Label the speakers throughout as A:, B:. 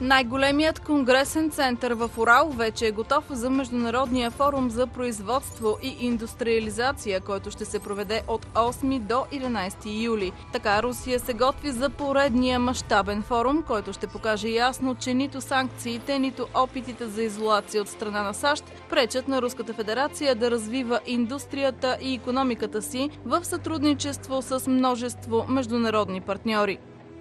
A: Най-големият конгресен център в Урал вече е готов за Международния форум за производство и индустриализация, който ще се проведе от 8 до 11 юли. Така Русия се готви за поредния мащабен форум, който ще покаже ясно, че нито санкциите, нито опитите за изолация от страна на САЩ пречат на Руската федерация да развива индустрията и економиката си в сътрудничество с множество международни партньори.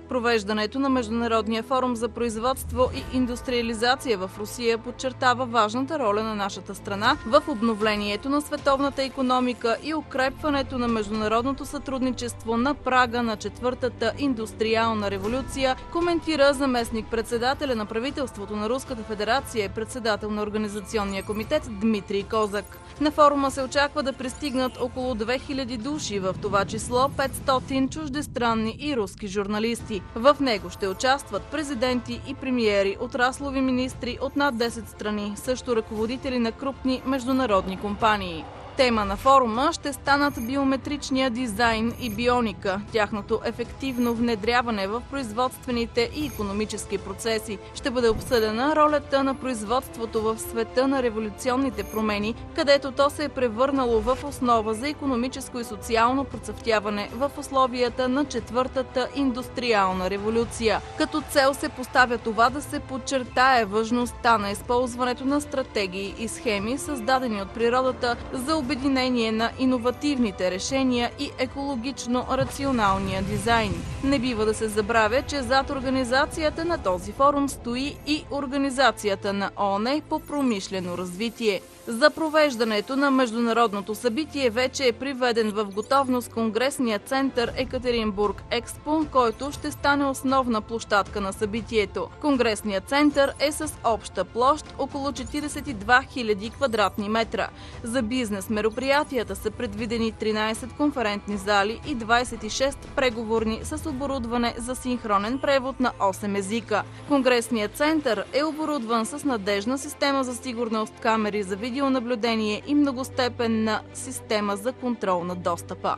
A: Провеждането на Международния форум за производство и индустриализация в Русия подчертава важната роля на нашата страна в обновлението на световната економика и укрепването на международното сътрудничество на прага на четвъртата индустриална революция, коментира заместник-председателя на правителството на Руската федерация и председател на Организационния комитет Дмитрий Козак. На форума се очаква да пристигнат около 2000 души, в това число 500 чуждестранни и руски журналисти. В него ще участват президенти и премиери, отраслови министри от над 10 страни, също ръководители на крупни международни компании. Тема на форума ще станат биометричния дизайн и бионика, тяхното ефективно внедряване в производствените и економически процеси. Ще бъде обсъдена ролята на производството в света на революционните промени, където то се е превърнало в основа за економическо и социално процъфтяване в условията на четвъртата индустриална революция. Като цел се поставя това да се подчертае важността на използването на стратегии и схеми, създадени от природата за обединение на иновативните решения и екологично рационалния дизайн. Не бива да се забравя, че зад организацията на този форум стои и Организацията на ООН по промишлено развитие. За провеждането на международното събитие вече е приведен в готовност Конгресния център Екатеринбург Експо, който ще стане основна площадка на събитието. Конгресният център е с обща площ около 42 000 квадратни метра. За бизнес мероприятията са предвидени 13 конферентни зали и 26 преговорни с оборудване за синхронен превод на 8 езика. Конгресният център е оборудван с надежна система за сигурност, камери за видео видеонаблюдение и многостепенна система за контрол на достъпа.